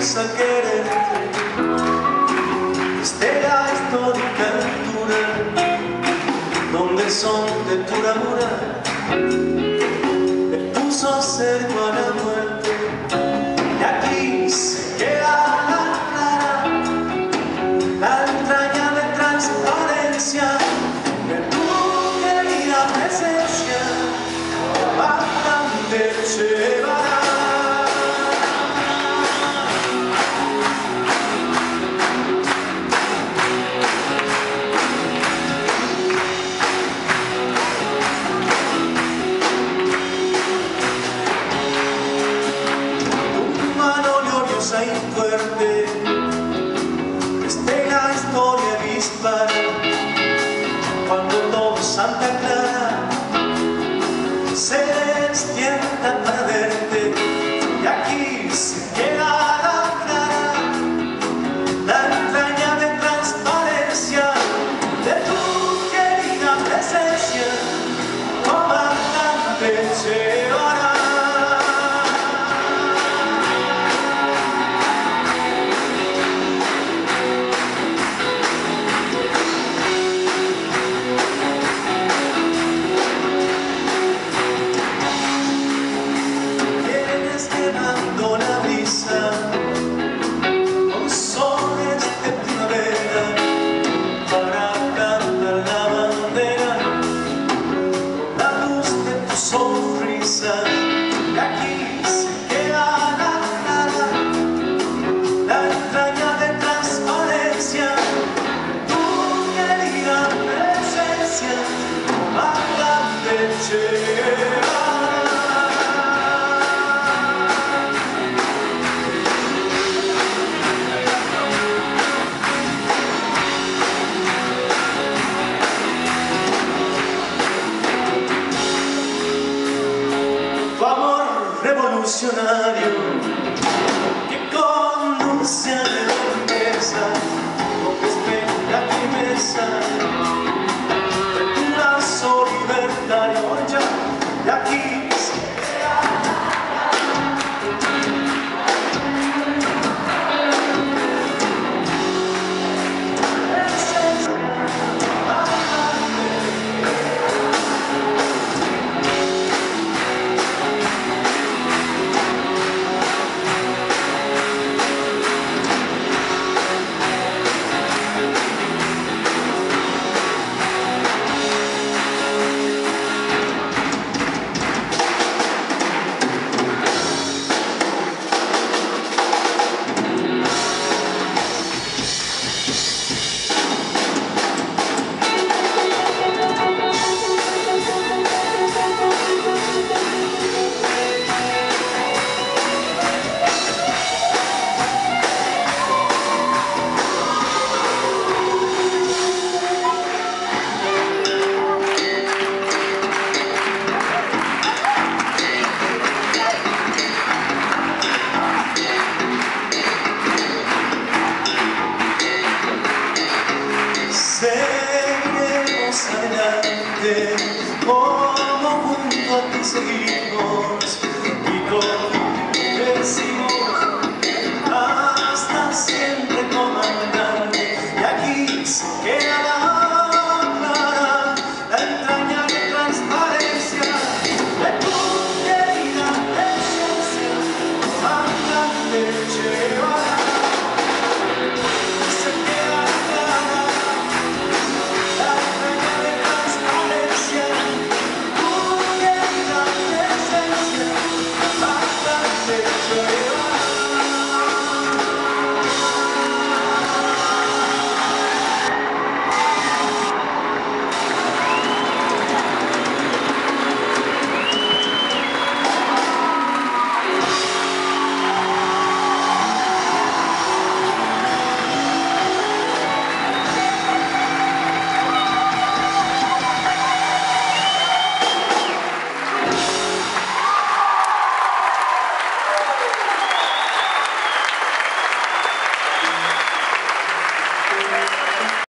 comienza a quererte. La histórica altura donde son de pura mura le puso a ser para